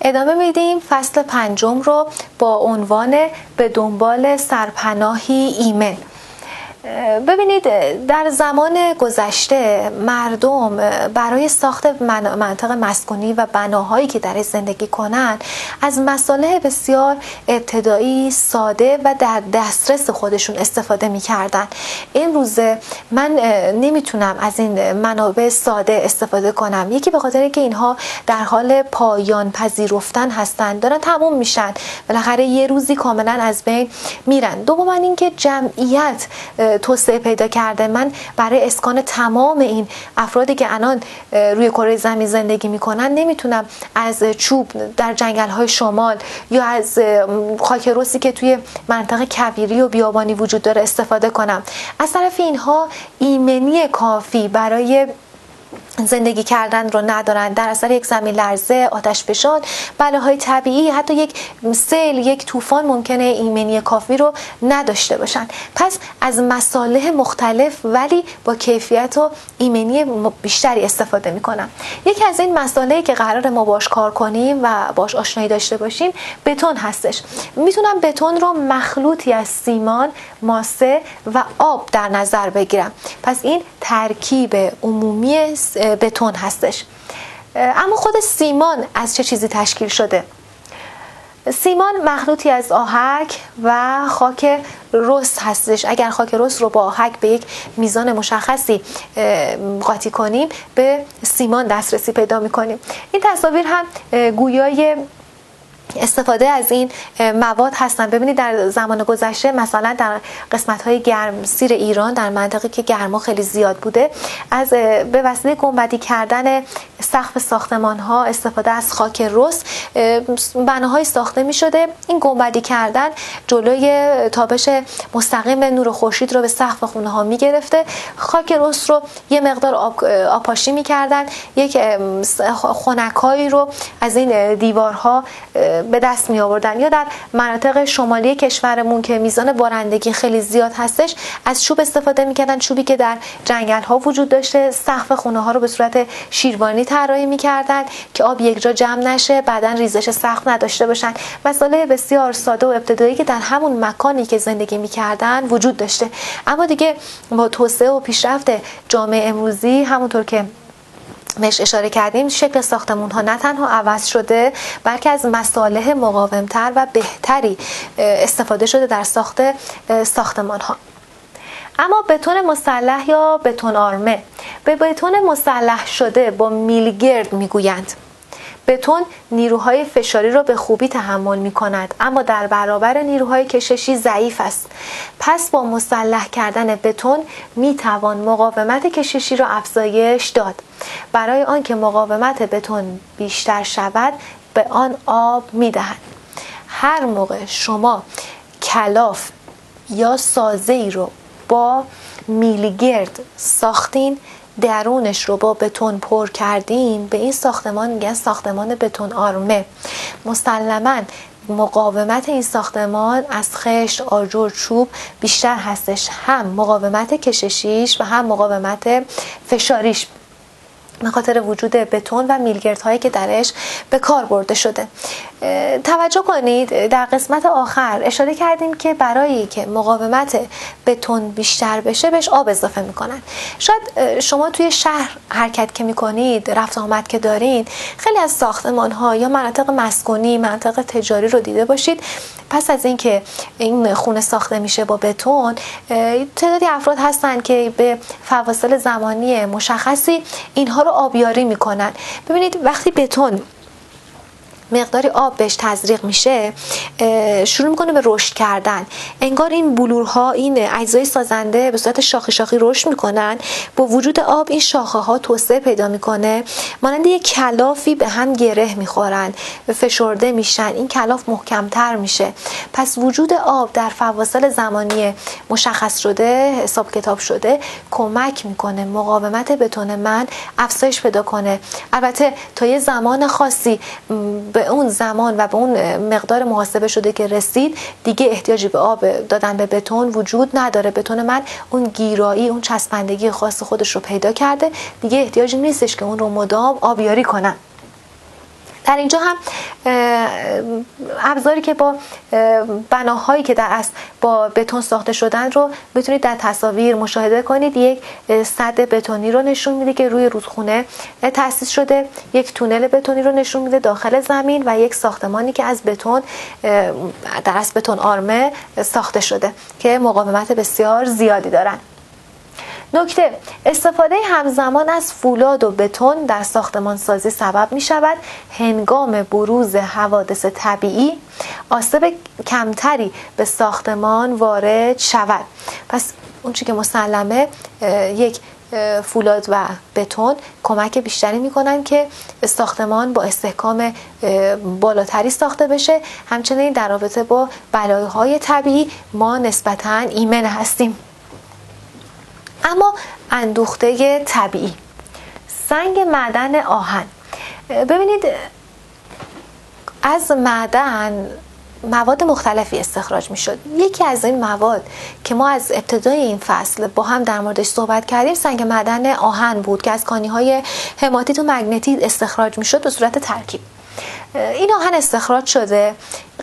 ادامه میدیم فصل پنجم رو با عنوان به دنبال سرپناهی ایمن ببینید در زمان گذشته مردم برای ساخت منطقه مسکونی و بناهایی که در زندگی کنند از مصالح بسیار ابتدایی ساده و در دسترس خودشون استفاده می‌کردن این من نمی‌تونم از این منابع ساده استفاده کنم. یکی به خاطر که اینها در حال پایان پذیرفتن هستند دارن تموم میشن. بالاخره یه روزی کاملا از بین میرن. دوم اینکه جمعیت توسعه پیدا کرده. من برای اسکان تمام این افرادی که الان روی کره زمین زندگی می‌کنن نمی‌تونم از چوب در جنگل های شمال یا از خاک رسی که توی منطقه کبیری و بیابانی وجود داره استفاده کنم. از طرف اینها ایمنی کافی برای زندگی کردن رو ندارن. در اثر یک زمین لرزه آتش فشان بلاهای طبیعی حتی یک سیل یک طوفان ممکنه ایمنی کافی رو نداشته باشن. پس از مصالح مختلف ولی با کیفیت و ایمنی بیشتری استفاده می‌کنن. یکی از این مسائلی که قرار ما باش کار کنیم و باش آشنایی داشته باشیم بتون هستش. می‌تونم بتون رو مخلوطی از سیمان ماسه و آب در نظر بگیرم. پس این ترکیب عمومی بتون هستش. اما خود سیمان از چه چیزی تشکیل شده؟ سیمان مخلوطی از آهک و خاک رس هستش. اگر خاک رس رو با آهک به یک میزان مشخصی قاطی کنیم به سیمان دسترسی پیدا می‌کنیم. این تصاویر هم گویای استفاده از این مواد هستن. ببینید در زمان گذشته مثلا در قسمت های گرم سیر ایران در منطقه که گرما خیلی زیاد بوده از به وسیله گنبدی کردن سقف ساختمان ها استفاده از خاک رس بناهای ساخته می شده این گنبدی کردن جلوی تابش مستقیم نور خورشید رو به سقف خونه ها می گرفته خاک رس رو یه مقدار آب، آپاشی می کردن یک خونکایی رو از این دیوارها به دست می آوردن یا در مناطق شمالی کشورمون که میزان بارندگی خیلی زیاد هستش از چوب استفاده می‌کردن. چوبی که در جنگل ها وجود داشته سقف خونه ها رو به صورت شیروانی طراحی می‌کردن که آب یک جا جمع نشه بعدا ریزش سقف نداشته باشن. مسئله بسیار ساده و ابتدایی که در همون مکانی که زندگی می‌کردن وجود داشته. اما دیگه با توسعه و پیشرفت جامعه امروزی همونطور که بهش اشاره کردیم شکل ساختمون ها نه تنها عوض شده بلکه از مصالح مقاومتر و بهتری استفاده شده در ساخت ساختمان ها. اما بتون مسلح یا بتون آرمه؟ به بتون مسلح شده با میلگرد می‌گویند. بتون نیروهای فشاری را به خوبی تحمل می کند اما در برابر نیروهای کششی ضعیف است. پس با مسلح کردن بتون می توان مقاومت کششی را افزایش داد. برای آنکه مقاومت بتون بیشتر شود به آن آب می دهند هر موقع شما کلاف یا سازه ای رو با میلیگرد ساختین درونش رو با بتون پر کردیم به این ساختمان میگن ساختمان بتون آرمه مسلما مقاومت این ساختمان از خشت آجر چوب بیشتر هستش. هم مقاومت کششیش و هم مقاومت فشاریش. به خاطر وجود بتون و میلگرد هایی که درش به کار برده شده. توجه کنید در قسمت آخر اشاره کردیم که برای که مقاومت بتون بیشتر بشه بهش آب اضافه می‌کنن. شاید شما توی شهر حرکت که می‌کنید رفت آمد که دارین خیلی از ساختمان ها یا مناطق مسکونی مناطق تجاری رو دیده باشید. پس از اینکه این خونه ساخته میشه با بتون تعدادی افراد هستن که به فواصل زمانی مشخصی اینها رو آبیاری می‌کنن. ببینید وقتی بتون مقداری آب بهش تزریق میشه شروع می‌کنه به رشد کردن. انگار این بلورها این اجزای سازنده به صورت شاخی شاخی رشد می‌کنن. با وجود آب این شاخه ها توسعه پیدا می‌کنه. مانند یک کلافی به هم گره می‌خورن فشرده میشن. این کلاف محکمتر میشه. پس وجود آب در فواصل زمانی مشخص شده حساب کتاب شده کمک می‌کنه. مقاومت بتون من افزایش پیدا کنه. البته تا یه زمان خاصی به اون زمان و به اون مقدار محاسبه شده که رسید دیگه احتیاجی به آب دادن به بتون وجود نداره. بتون من اون گیرایی اون چسبندگی خاص خودش رو پیدا کرده. دیگه احتیاجی نیستش که اون رو مدام آبیاری کنم در اینجا هم ابزاری که با بناهایی که در اصل با بتون ساخته شدن رو می‌تونید در تصاویر مشاهده کنید. یک صد بتونی رو نشون میده که روی رودخونه تاسیس شده. یک تونل بتونی رو نشون میده داخل زمین و یک ساختمانی که از بتون در اصل بتون آرمه ساخته شده که مقاومت بسیار زیادی دارن. نکته استفاده همزمان از فولاد و بتون در ساختمان سازی سبب می شود هنگام بروز حوادث طبیعی آسیب کمتری به ساختمان وارد شود. پس اون که مسلمه یک فولاد و بتون کمک بیشتری می‌کنن که ساختمان با استحکام بالاتری ساخته بشه. همچنین در رابطه با بلایهای طبیعی ما نسبتا ایمن هستیم. اما اندوخته طبیعی. سنگ معدن آهن. ببینید از معدن مواد مختلفی استخراج می شد یکی از این مواد که ما از ابتدای این فصل با هم در موردش صحبت کردیم سنگ معدن آهن بود که از کانی های هماتیت و مگنتیت استخراج می شد به صورت ترکیب. این آهن استخراج شده.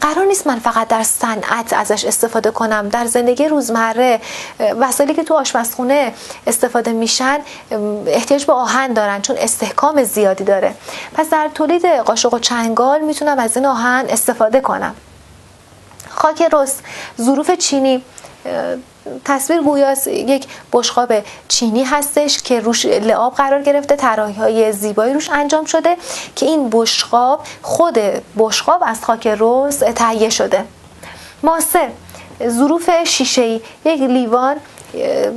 قرار نیست من فقط در صنعت ازش استفاده کنم. در زندگی روزمره وسایلی که تو آشپزخونه استفاده میشن احتیاج به آهن دارن چون استحکام زیادی داره. پس در تولید قاشق و چنگال می‌تونم از این آهن استفاده کنم. خاک رس ظروف چینی تصویر گویاس یک بشقاب چینی هستش که روش لعاب قرار گرفته طراحی های زیبایی روش انجام شده که این بشقاب خود بشقاب از خاک رز تهیه شده. ماسه ظروف شیشه ای یک لیوان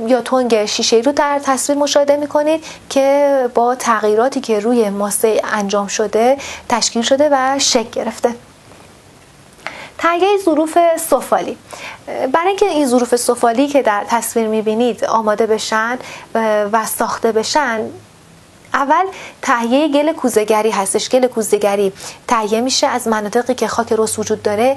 یا تنگ شیشه رو در تصویر مشاهده می‌کنید که با تغییراتی که روی ماسه انجام شده تشکیل شده و شکل گرفته. تهیه ظروف سفالی. برای اینکه این ظروف سفالی که در تصویر می‌بینید آماده بشن و ساخته بشن اول تهیه گل کوزگری هستش. گل کوزگری تهیه میشه از مناطقی که خاک رس وجود داره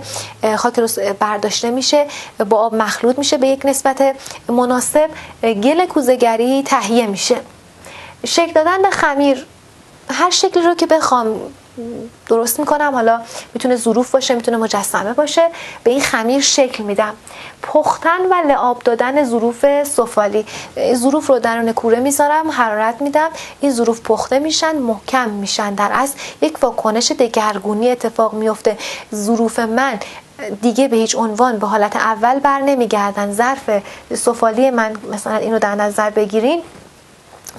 خاک رس برداشته میشه با آب مخلوط میشه به یک نسبت مناسب. گل کوزگری تهیه میشه. شکل دادن به خمیر هر شکلی رو که بخوام درست می‌کنم. حالا می‌تونه ظروف باشه می‌تونه مجسمه باشه. به این خمیر شکل میدم. پختن و لعاب دادن ظروف سفالی. ظروف رو درون کوره می‌ذارم حرارت میدم. این ظروف پخته میشن محکم میشن. در از یک واکنش دگرگونی اتفاق میفته ظروف من دیگه به هیچ عنوان به حالت اول بر نمیگردن. ظرف سفالی من مثلا اینو در نظر بگیرین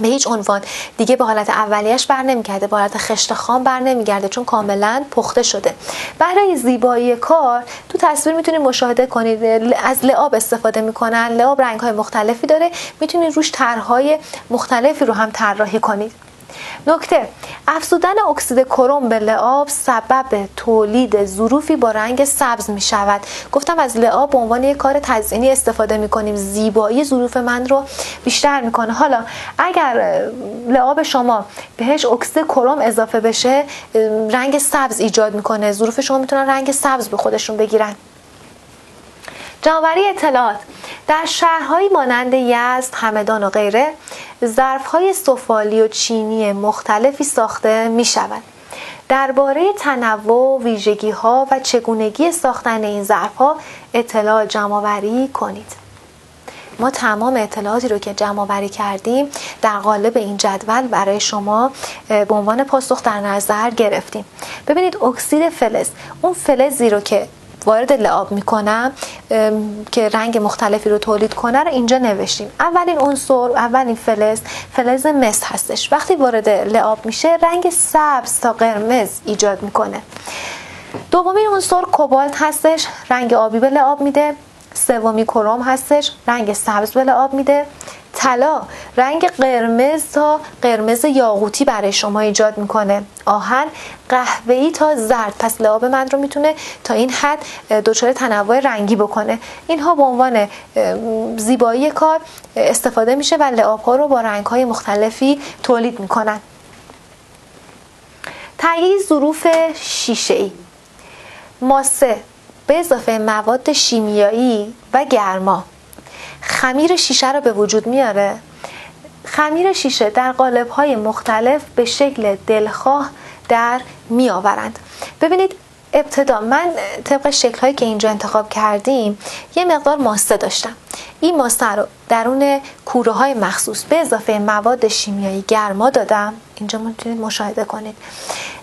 به هیچ عنوان. دیگه به حالت اولیش بر نمیگرده به حالت خشت خام بر نمیگرده چون کاملا پخته شده. برای زیبایی کار تو تصویر می‌تونید مشاهده کنید از لعاب استفاده می‌کنن لعاب رنگ های مختلفی داره. می‌تونید روش طرحهای مختلفی رو هم طراحی کنید نکته افزودن اکسید کروم به لعاب سبب تولید ظروفی با رنگ سبز می شود گفتم از لعاب به عنوان یک کار تزئینی استفاده می کنیم زیبایی ظروف من رو بیشتر می‌کنه. حالا اگر لعاب شما بهش اکسید کروم اضافه بشه رنگ سبز ایجاد می‌کنه. ظروف شما می‌تونن رنگ سبز به خودشون بگیرن. جمعوری اطلاعات در شهرهایی مانند یزد، همدان و غیره ظرفهای سفالی و چینی مختلفی ساخته می شود. درباره تنوع ویژگی ها و چگونگی ساختن این ظرف ها اطلاع جمعآوری کنید. ما تمام اطلاعاتی رو که جمع آوری کردیم در قالب این جدول برای شما به عنوان پاسخ در نظر گرفتیم ببینید اکسید فلز اون فلزی رو که وارد لعاب می‌کنم که رنگ مختلفی رو تولید کنه رو اینجا نوشتیم. اولین عنصر اولین فلز فلز مس هستش. وقتی وارد لعاب میشه رنگ سبز تا قرمز ایجاد می‌کنه. دومین عنصر کوبالت هستش. رنگ آبی به لعاب میده. سومی کروم هستش. رنگ سبز به لعاب میده. طلا رنگ قرمز تا قرمز یاقوتی برای شما ایجاد می‌کنه. آهن قهوه‌ای تا زرد. پس لعاب من رو می‌تونه تا این حد دچار تنوع رنگی بکنه. اینها به عنوان زیبایی کار استفاده میشه و لعاب ها رو با رنگ های مختلفی تولید می‌کنن. تهیه ظروف شیشه ای ماسه به اضافه مواد شیمیایی و گرما. خمیر شیشه رو به وجود میاره؟ خمیر شیشه در قالب های مختلف به شکل دلخواه در می آورند ببینید ابتدا من طبق شکل هایی که اینجا انتخاب کردیم یه مقدار ماسه داشتم. این ماسه رو درون کوره های مخصوص به اضافه مواد شیمیایی گرما دادم. اینجا می‌تونید مشاهده کنید.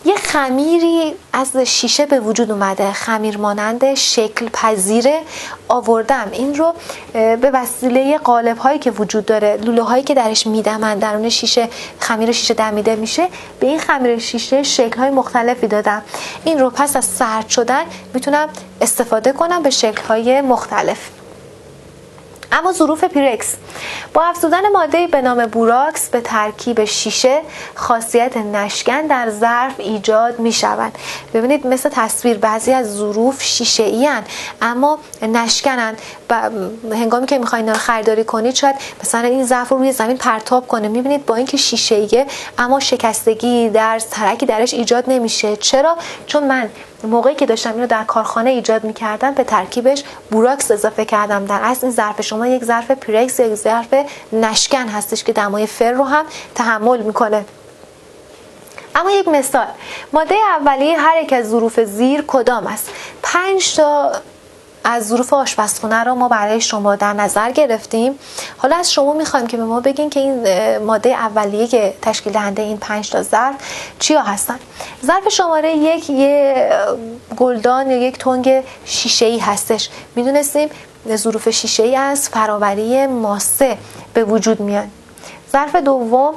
یه خمیری از شیشه به وجود اومده. خمیر مانند شکل پذیره آوردم. این رو به وسیله قالب هایی که وجود داره لوله هایی که درش میدمن درون شیشه خمیر شیشه دمیده میشه به این خمیر شیشه شکل های مختلفی دادم. این رو پس از سرد شدن می‌تونم استفاده کنم به شکل های مختلف. اما ظروف پیرکس. با افزودن ماده به نام بوراکس به ترکیب شیشه خاصیت نشکن در ظرف ایجاد می شوند ببینید مثل تصویر بعضی از ظروف شیشه ای اما نشکنن و هنگامی که می‌خواین خریداری کنید شاید مثلا این ظرف رو روی زمین پرتاب کنه می‌بینید با اینکه شیشه ایه اما شکستگی در ترکی درش ایجاد نمیشه. چرا؟ چون من موقعی که داشتم اینو در کارخانه ایجاد می‌کردم به ترکیبش بوراکس اضافه کردم. در اصل این ظرف شما یک ظرف پیرکس یک ظرف نشکن هستش که دمای فر رو هم تحمل می‌کنه. اما یک مثال. ماده اولیه هر یک از ظروف زیر کدام است؟ پنج تا از ظروف آشپزخونه رو ما برای شما در نظر گرفتیم. حالا از شما می‌خوایم که به ما بگین که این ماده اولیه تشکیل دهنده این پنج تا ظرف چیا هستن؟ ظرف شماره یک یه گلدان یا یک تنگ شیشه ای هستش. می‌دونستیم ظروف شیشه ای از فراوری ماسه به وجود میاد. ظرف دوم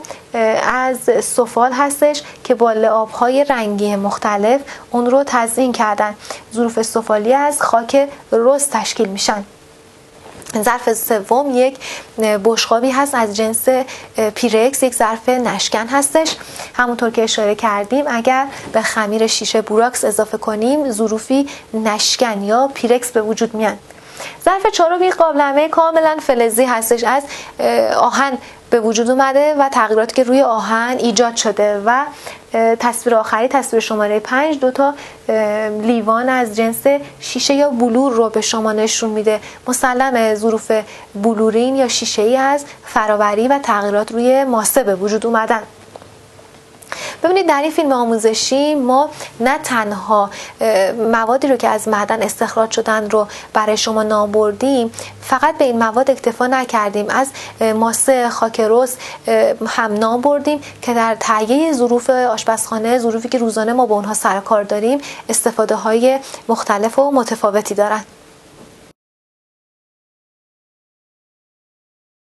از سفال هستش که با لعاب رنگی مختلف اون رو تزیین کردن. ظروف سفالی از خاک رز تشکیل میشن. ظرف سوم یک بشقابی هست از جنس پیرکس یک ظرف نشکن هستش. همونطور که اشاره کردیم اگر به خمیر شیشه بوراکس اضافه کنیم ظروفی نشکن یا پیرکس به وجود میان. ظرف چهارم یک قابلمه کاملا فلزی هستش. از آهن به وجود اومده و تغییراتی که روی آهن ایجاد شده و تصویر آخری تصویر شماره 5 دو تا لیوان از جنس شیشه یا بلور رو به شما نشون میده. مسلما ظروف بلورین یا شیشه ای از فراوری و تغییرات روی ماسه به وجود اومدن. ببینید در این فیلم آموزشی ما نه تنها موادی رو که از معدن استخراج شدن رو برای شما نام بردیم فقط به این مواد اکتفا نکردیم. از ماسه خاکروس هم نام بردیم که در تهیه ظروف آشپزخانه ظروفی که روزانه ما با اونها سر کار داریم استفاده های مختلف و متفاوتی دارند